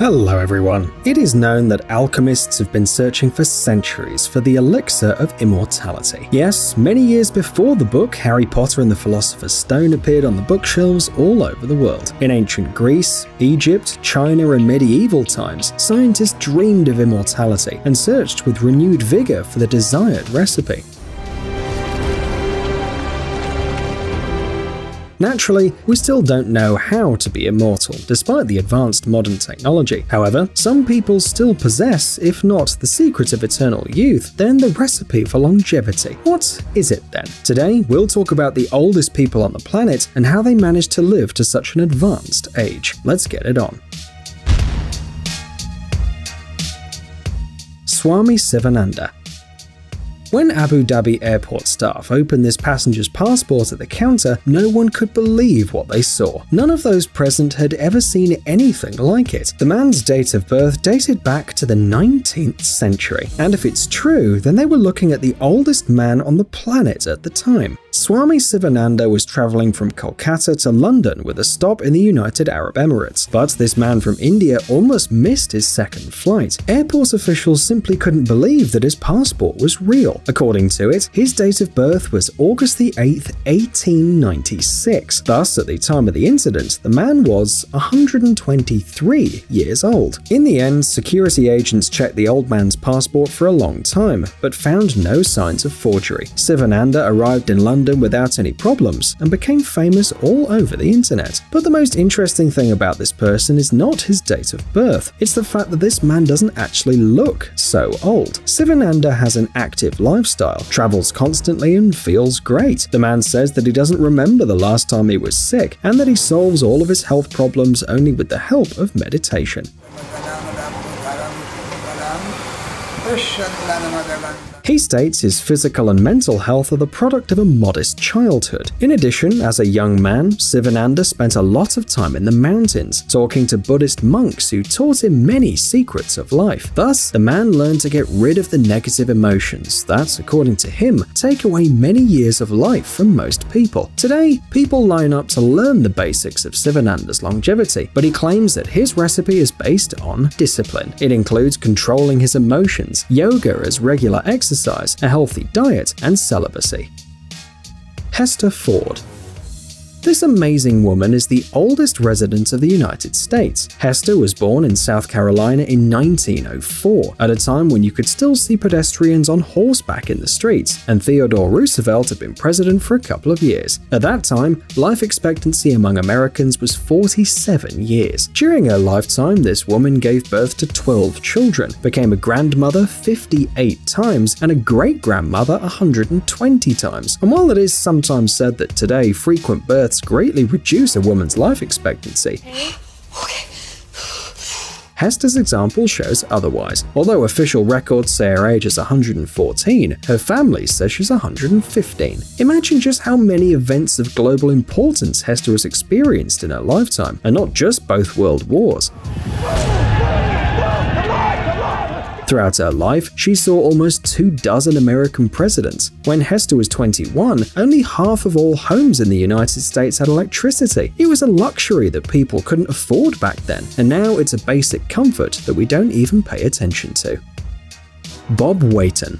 Hello everyone. It is known that alchemists have been searching for centuries for the elixir of immortality. Yes, many years before the book, Harry Potter and the Philosopher's Stone appeared on the bookshelves all over the world. In ancient Greece, Egypt, China, and medieval times, scientists dreamed of immortality and searched with renewed vigor for the desired recipe. Naturally, we still don't know how to be immortal, despite the advanced modern technology. However, some people still possess, if not the secret of eternal youth, then the recipe for longevity. What is it then? Today, we'll talk about the oldest people on the planet and how they managed to live to such an advanced age. Let's get it on. Swami Sivananda when Abu Dhabi airport staff opened this passenger's passport at the counter, no one could believe what they saw. None of those present had ever seen anything like it. The man's date of birth dated back to the 19th century, and if it's true, then they were looking at the oldest man on the planet at the time. Swami Sivananda was traveling from Kolkata to London with a stop in the United Arab Emirates, but this man from India almost missed his second flight. Airport officials simply couldn't believe that his passport was real. According to it, his date of birth was August the 8th, 1896. Thus, at the time of the incident, the man was 123 years old. In the end, security agents checked the old man's passport for a long time, but found no signs of forgery. Sivananda arrived in London London without any problems and became famous all over the internet. But the most interesting thing about this person is not his date of birth, it's the fact that this man doesn't actually look so old. Sivananda has an active lifestyle, travels constantly and feels great. The man says that he doesn't remember the last time he was sick and that he solves all of his health problems only with the help of meditation. He states his physical and mental health are the product of a modest childhood. In addition, as a young man, Sivananda spent a lot of time in the mountains, talking to Buddhist monks who taught him many secrets of life. Thus, the man learned to get rid of the negative emotions that, according to him, take away many years of life from most people. Today, people line up to learn the basics of Sivananda's longevity, but he claims that his recipe is based on discipline. It includes controlling his emotions, yoga as regular exercise, exercise, a healthy diet, and celibacy. Hester Ford this amazing woman is the oldest resident of the United States. Hester was born in South Carolina in 1904, at a time when you could still see pedestrians on horseback in the streets, and Theodore Roosevelt had been president for a couple of years. At that time, life expectancy among Americans was 47 years. During her lifetime, this woman gave birth to 12 children, became a grandmother 58 times, and a great grandmother 120 times. And while it is sometimes said that today frequent births births greatly reduce a woman's life expectancy. Okay. Hester's example shows otherwise. Although official records say her age is 114, her family says she's 115. Imagine just how many events of global importance Hester has experienced in her lifetime, and not just both world wars. Throughout her life, she saw almost two dozen American presidents. When Hester was 21, only half of all homes in the United States had electricity. It was a luxury that people couldn't afford back then, and now it's a basic comfort that we don't even pay attention to. Bob Weighton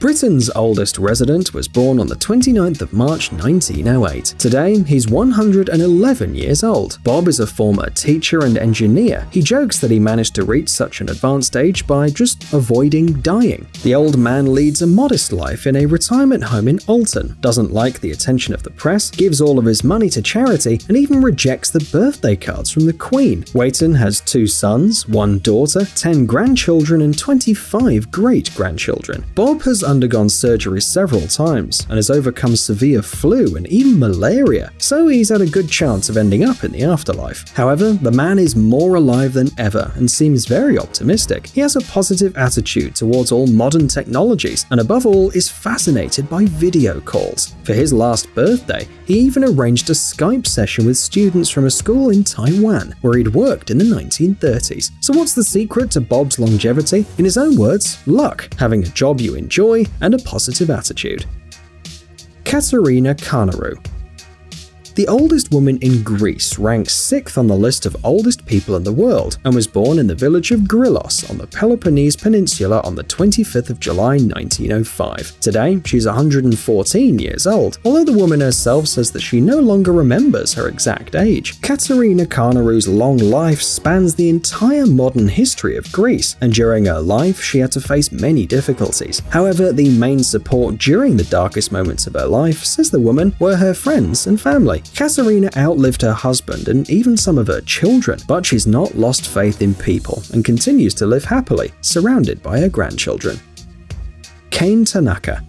Britain's oldest resident was born on the 29th of March 1908. Today, he's 111 years old. Bob is a former teacher and engineer. He jokes that he managed to reach such an advanced age by just avoiding dying. The old man leads a modest life in a retirement home in Alton, doesn't like the attention of the press, gives all of his money to charity, and even rejects the birthday cards from the Queen. Weighton has two sons, one daughter, 10 grandchildren, and 25 great grandchildren. Bob has undergone surgery several times and has overcome severe flu and even malaria, so he's had a good chance of ending up in the afterlife. However, the man is more alive than ever and seems very optimistic. He has a positive attitude towards all modern technologies and above all is fascinated by video calls. For his last birthday, he even arranged a Skype session with students from a school in Taiwan where he'd worked in the 1930s. So what's the secret to Bob's longevity? In his own words, luck, having a job you enjoy, and a positive attitude. Katerina Carneru the oldest woman in Greece ranks 6th on the list of oldest people in the world and was born in the village of Grillos on the Peloponnese Peninsula on the 25th of July 1905. Today, she's 114 years old, although the woman herself says that she no longer remembers her exact age. Katerina Carnarou's long life spans the entire modern history of Greece, and during her life, she had to face many difficulties. However, the main support during the darkest moments of her life, says the woman, were her friends and family. Katerina outlived her husband and even some of her children, but she's not lost faith in people and continues to live happily, surrounded by her grandchildren. Kane Tanaka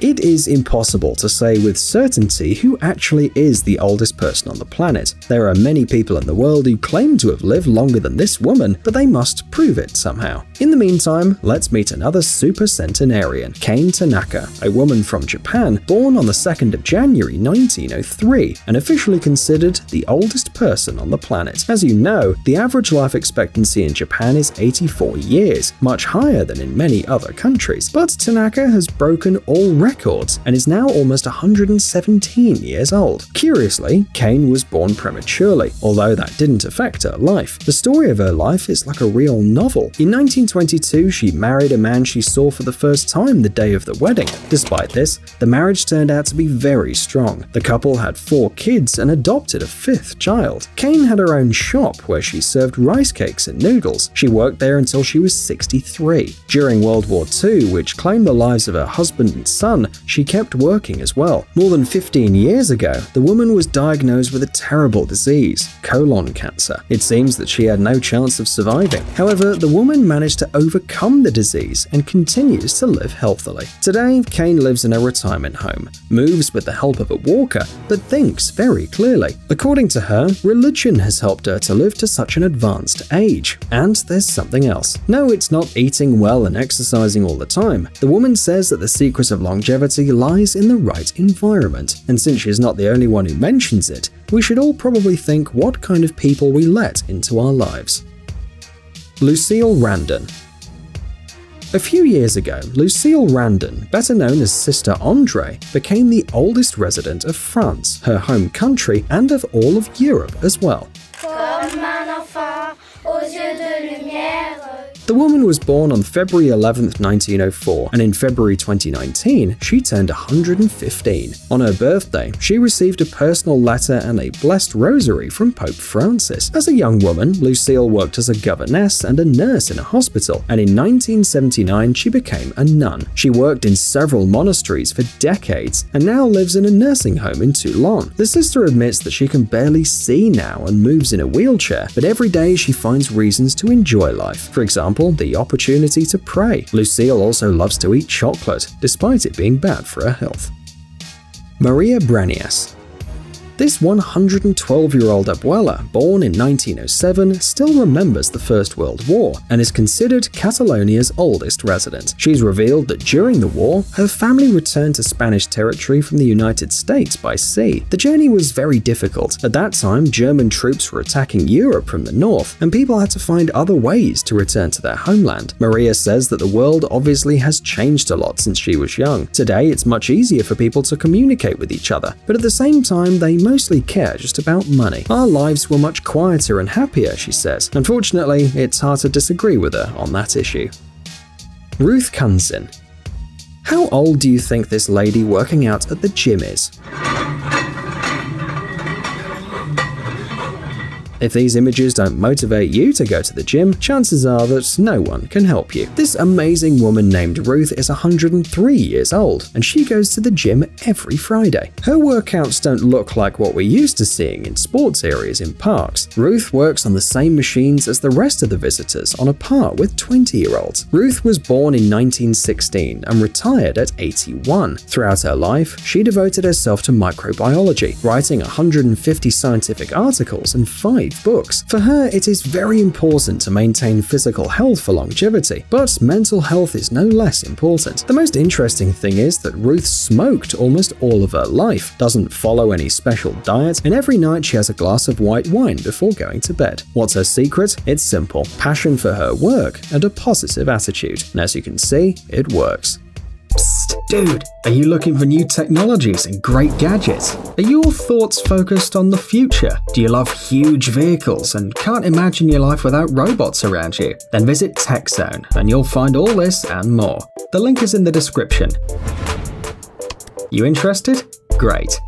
it is impossible to say with certainty who actually is the oldest person on the planet. There are many people in the world who claim to have lived longer than this woman, but they must prove it somehow. In the meantime, let's meet another super centenarian, Kane Tanaka, a woman from Japan, born on the 2nd of January 1903, and officially considered the oldest person on the planet. As you know, the average life expectancy in Japan is 84 years, much higher than in many other countries. But Tanaka has broken all records and is now almost 117 years old. Curiously, Kane was born prematurely, although that didn't affect her life. The story of her life is like a real novel. In 1922, she married a man she saw for the first time the day of the wedding. Despite this, the marriage turned out to be very strong. The couple had four kids and adopted a fifth child. Kane had her own shop where she served rice cakes and noodles. She worked there until she was 63. During World War II, which claimed the lives of her husband and son, son, she kept working as well. More than 15 years ago, the woman was diagnosed with a terrible disease, colon cancer. It seems that she had no chance of surviving. However, the woman managed to overcome the disease and continues to live healthily. Today, Kane lives in a retirement home, moves with the help of a walker, but thinks very clearly. According to her, religion has helped her to live to such an advanced age. And there's something else. No, it's not eating well and exercising all the time. The woman says that the secret of longevity longevity lies in the right environment, and since she's not the only one who mentions it, we should all probably think what kind of people we let into our lives. Lucille Randon a few years ago, Lucille Randon, better known as Sister Andre, became the oldest resident of France, her home country, and of all of Europe as well. The woman was born on February 11, 1904, and in February 2019, she turned 115. On her birthday, she received a personal letter and a blessed rosary from Pope Francis. As a young woman, Lucille worked as a governess and a nurse in a hospital, and in 1979 she became a nun. She worked in several monasteries for decades and now lives in a nursing home in Toulon. The sister admits that she can barely see now and moves in a wheelchair, but every day she finds reasons to enjoy life. For example, example, the opportunity to pray. Lucille also loves to eat chocolate, despite it being bad for her health. Maria Branyas this 112 year old abuela, born in 1907, still remembers the First World War and is considered Catalonia's oldest resident. She's revealed that during the war, her family returned to Spanish territory from the United States by sea. The journey was very difficult. At that time, German troops were attacking Europe from the north, and people had to find other ways to return to their homeland. Maria says that the world obviously has changed a lot since she was young. Today, it's much easier for people to communicate with each other, but at the same time, they mostly care just about money. Our lives were much quieter and happier, she says. Unfortunately, it's hard to disagree with her on that issue. Ruth Kunzin. How old do you think this lady working out at the gym is? If these images don't motivate you to go to the gym, chances are that no one can help you. This amazing woman named Ruth is 103 years old, and she goes to the gym every Friday. Her workouts don't look like what we're used to seeing in sports areas in parks. Ruth works on the same machines as the rest of the visitors on a par with 20 year olds. Ruth was born in 1916 and retired at 81. Throughout her life, she devoted herself to microbiology, writing 150 scientific articles and 5 books. For her, it is very important to maintain physical health for longevity, but mental health is no less important. The most interesting thing is that Ruth smoked almost all of her life, doesn't follow any special diet, and every night she has a glass of white wine before going to bed. What's her secret? It's simple passion for her work and a positive attitude. And as you can see, it works. Dude, are you looking for new technologies and great gadgets? Are your thoughts focused on the future? Do you love huge vehicles and can't imagine your life without robots around you? Then visit TechZone and you'll find all this and more. The link is in the description. You interested? Great.